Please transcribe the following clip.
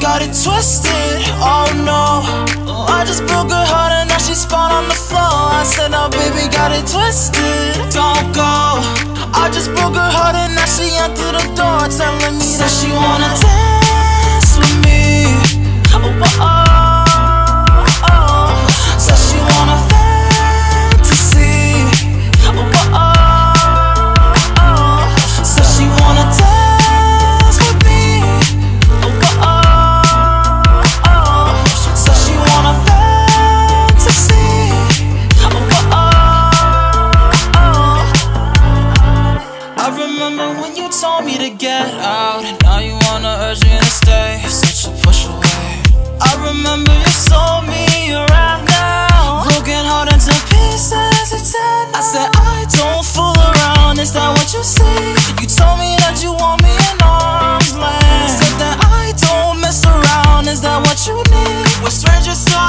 twisted. Oh no, I just broke her heart and now she's spawned on the floor. I said, no, baby, got it twisted. Don't go. I just broke her heart and now she entered the door, telling me that she wanna remember when you told me to get out, and now you wanna urge me to stay. Such a push away. I remember you told me out now, broken heart into pieces. It's sad. I said I don't fool around. Is that what you say? You told me that you want me in arms length. Said that I don't mess around. Is that what you need? We're strangers, so